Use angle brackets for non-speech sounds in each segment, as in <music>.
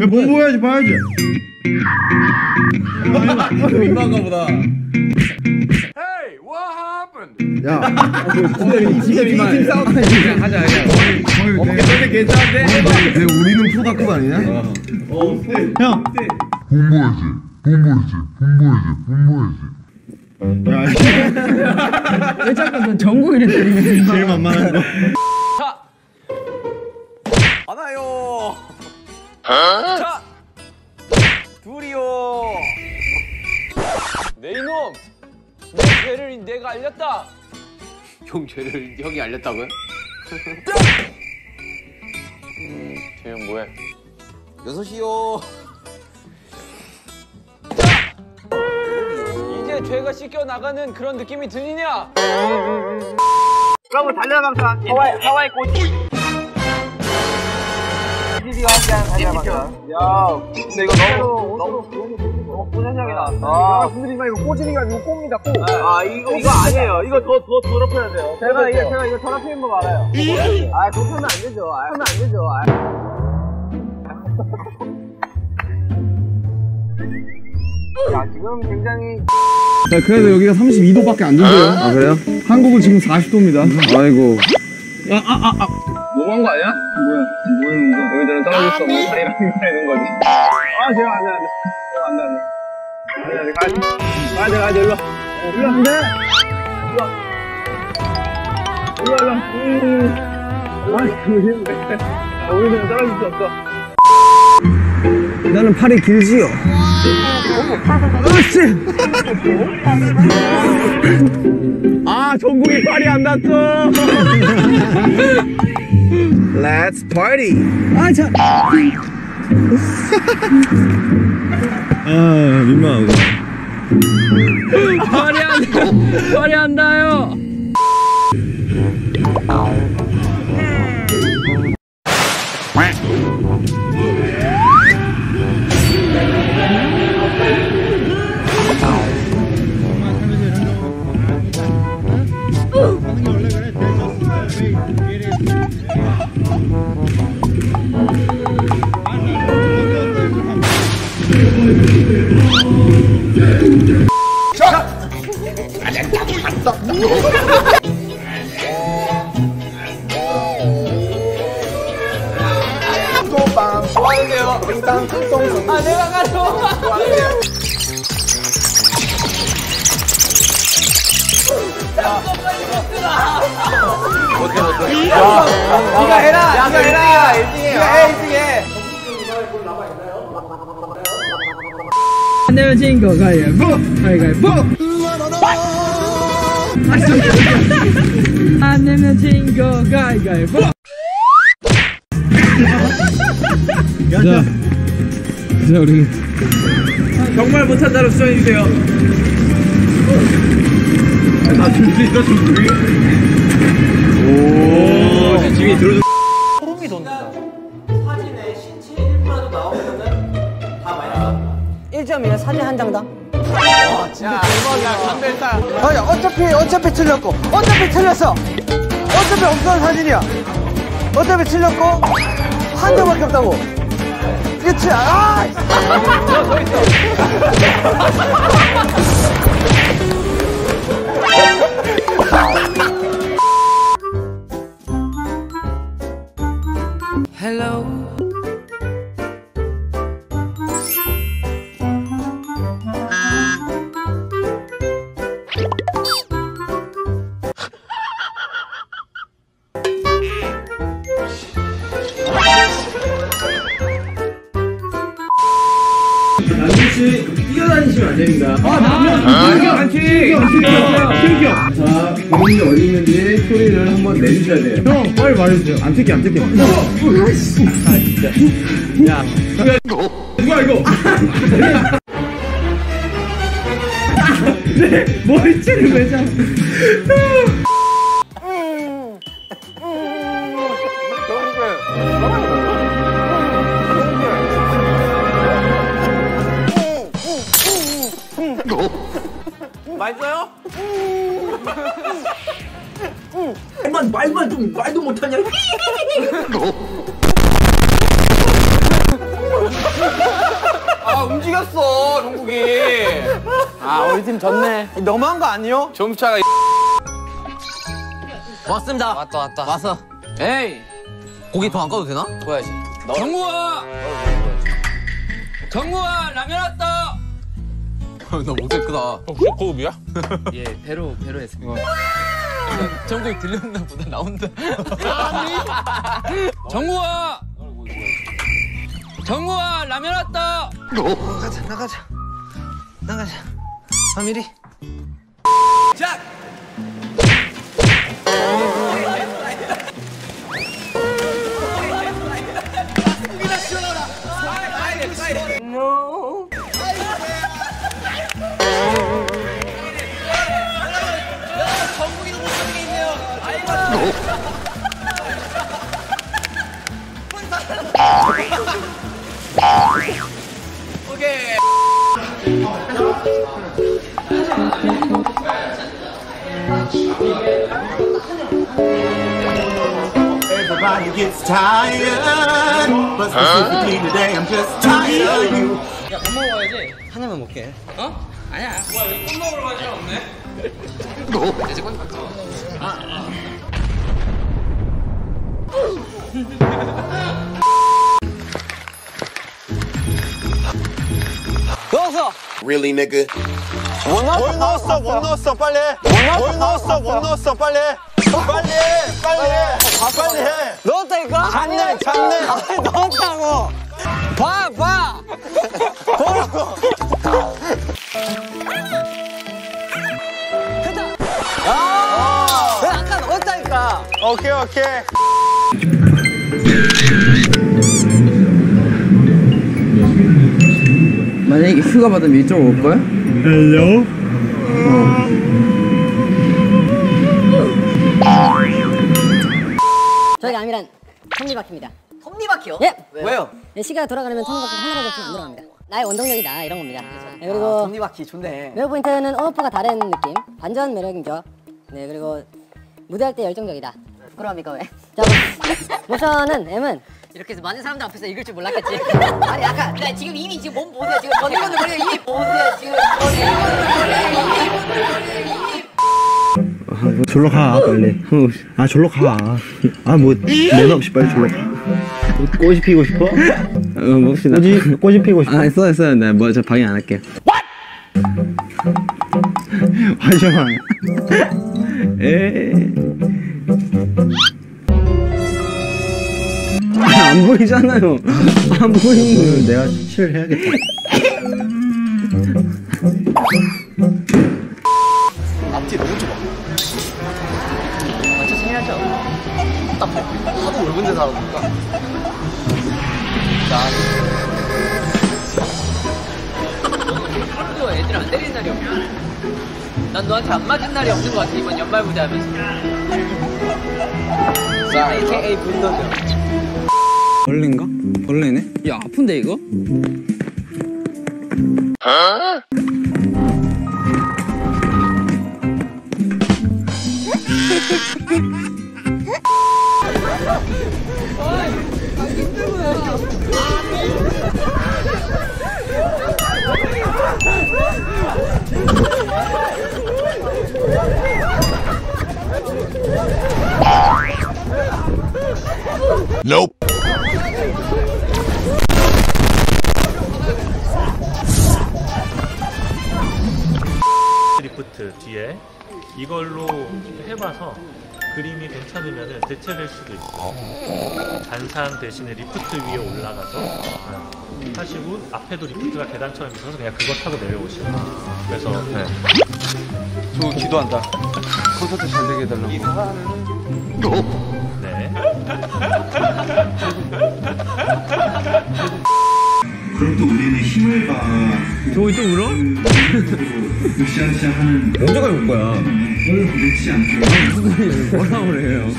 야, 보여야지 봐야지. 민망한가 보다. 야 진짜 민망해. 팀 싸움 그냥 하자 그냥. 내, 근데 괜찮은데? 내 우리는 프로다급 아니냐? 형. 본보야지. 본보야지. 본보야지. 본보야지. 야, 왜 자꾸 너 전국이를 때리는? 제일 만만한 거. 하나요. 자, 둘이요. 내 이놈! 내 죄를 내가 알렸다! 형 죄를 형이 알렸다고요? 쟤는 뭐해? 여섯이요. 이제 죄가 씻겨 나가는 그런 느낌이 드느냐? 여러분 달려가면서 하와이 하와이 꽃 PD가 함께하는 달려가면서 야 근데 이거 너무 너무 너무 고생하게 나왔어 아 분들이 이거 꼬지니가 아니고 꼬입니다 꼬아 이거 이거 아니에요 이거 더 더 더럽혀야 돼요 제가 이거 제가 이거 더럽히는 법 알아요 아 하면 안 되죠 아 하면 안 되죠 아. 야 지금 굉장히 자 그래도 여기가 32도밖에 안 된대요 아 그래요? 한국은 지금 40도입니다 아이고 너무한 거 아니야? 뭐야? 뭐하는 거? 여기저는 떨어질 수 없는 사이라는 거 있는 거지. 아, 제가 안 돼, 안 돼. 어, 안 돼, 안 돼. 안 돼, 안 돼. 가야지. 가야지, 가야지, 일로 와. 일로 와, 안 돼. 일로 와. 일로 와, 일로 와. 음. 아, 그러겠네. 아, 우리는 떨어질 수 없어. 나는 팔이 길지요 으쌰 아 전국이 팔이 안 닿죠 <laughs> Let's party. 아자. 아 민망하고 화려 한다, 화려한다요. 네가 해라. 네가 해라. 1등이야. 네가 해 1등해. 안 내면 진거 가위바위보! 가위바위보! 안 내면 진거 가위바위보! 자, 자 우리 정말 못한다로 수정해주세요. 아줄수 있어 줄수 오, 이제 지민이 들어줘. 사진에 신체 일부라도 나오면은 다 마이너스 1점이면 사진 한 장당. 야, 대박이야. 아니 어차피 어차피 틀렸고 어차피 틀렸어. 어차피 없던 사진이야. 어차피 틀렸고 한 장밖에 없다고. 그치? 아! 남준씨 안 됩니다. 아 남준 반칙 튀겨 자 본인이 어디 있는지 소리를 한번 내주셔야 돼요. 형 빨리 말해주세요. 안 튀겨 안 튀겨 아 진짜. 야 누가 이거? 네. 머리채를 왜 잡아 말만, 말만 좀, 말도 못하냐? <laughs> 이겼어 정국이. 아 우리 팀 졌네 너무한 거 아니요? 점차가 왔습니다 왔다 왔다. 왔어 에이 고기 더안 꺼도 되나? 보야지. 정국아 정국아 라면 왔다 너 목소리 크다 혹시 고급이야? 예 배로 배로 했습니다 정국이 들렸나 보다. 나온다. 정국아 정국아 라면 왔다. 나가자 나가자. 나가자. 아미리 Everybody gets tired, but specifically today I'm just tired of you. 야 밥 먹어야지 하나만 먹게 어? 아니야 와 여기 밥 먹으러 갈 사람 없네 넣어서 Really, nigga? 뭘 넣었어? 못 넣었어? 빨리 해. 뭘 넣었어? 못 넣었어? 빨리 해. 빨리 해. 빨리 해. 빨리 해. 넣었다니까? 잡내. 아니 넣었다고 봐 봐. 보라고. 됐다. 아, 내가 아까 넣었다니까. 오케이, 오케이. 만약에 휴가 받으면 이쪽으로 올 거야? 저희가 아미란 톱니바퀴입니다. 톱니바퀴요? 예. 왜요? 네, 시가 돌아가려면 톱니바퀴가 하나라도 없으면 안 돌아갑니다. 나의 원동력이다 이런 겁니다. 네, 그리고 톱니바퀴 좋네. 매력 포인트는 어퍼가 다른 느낌, 반전 매력이죠. 네, 그리고 무대할 때 열정적이다. 부끄러합니까 왜? 자, 모- 모션은 M은 이렇게 해서 많은 사람들 앞에서 읽을 줄 몰랐겠지. <laughs> 아니 아까 나 지금 이미 지금 몸 보세요. 지금 번들번들 거려 이미 보세요. 지금 뭐 졸로 가 빨리 아 졸로 가아뭐 매너 없이 빨리 졸로 가 꽃이 피고 싶어? 어 봅시다 꽃이 꽃이 피고 싶어? 아 써요 써요 네뭐저 방해 안 할게요 하지마 <laughs> <laughs> 에. 아, 안 보이잖아요. 안 보이는. 내가 칠을 해야겠다 앞뒤 너무 좁아. 맞춰서 해야죠. 답답해. 하도 넓은 데 살았으니까. 자. 또 애들 안 때리는 날이 없나? 난 너한테 안 맞은 날이 없는 것 같아 이번 연말 무대 하면서. 자, AKA 분노죠. 벌레인가? 벌레네? 야 아픈데 이거? <laughs> 뒤에 이걸로 해봐서 그림이 괜찮으면 대체될 수도 있어요. 단상 대신에 리프트 위에 올라가서 아, 하시고 앞에도 리프트가 계단처럼 있어서 그냥 그거 타고 내려오시면 그래서 저 기도한다. 콘서트 잘 되게 해달라고. 네. <laughs> 그럼 또 우리는 힘을 봐. 저기 또 울어? 으쌰으쌰 하는 언제가 올 거야 뭘 그렇지 않게. 뭐라 그래요?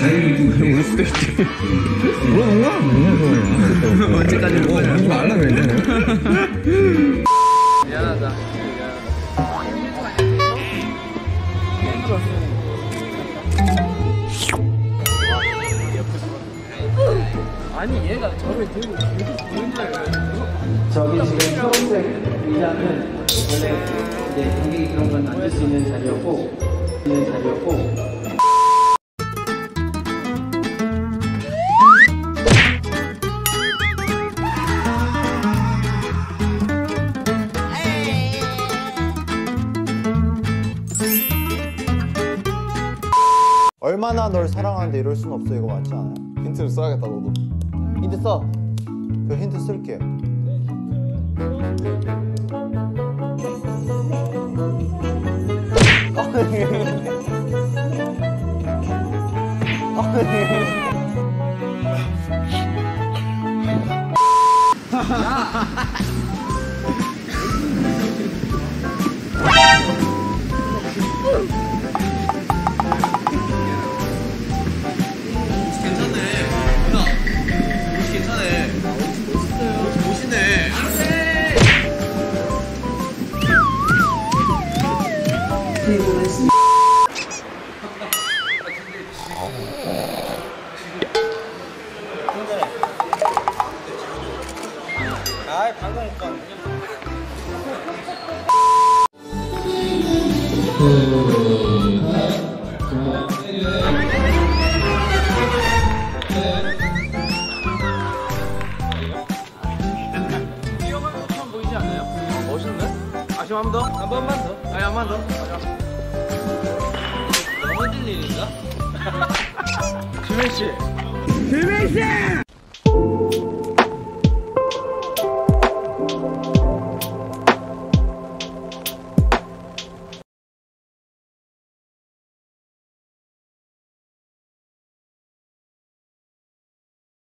다행히 울 수도 있지. 거야? 무슨 소리야 언제까지 울? 울지 말라 그랬잖아 미안하다. 아니 얘가 저를 들고 계속 보는 거예요. 저기 지금 초록색 의자는 원래 이제 관객이 그런 건 앉을 수 있는 자리였고 있는 자리였고 얼마나 널 사랑하는데 이럴 순 없어 이거 맞지 않아요? 힌트를 써야겠다 너도. 힌트 써. 그 힌트 쓸게. <laughs> 아쉬움 한번 더? 한 번만 더? 아니 한번 더? 넘어질 일인가? <laughs> 주민 씨. 주민 씨!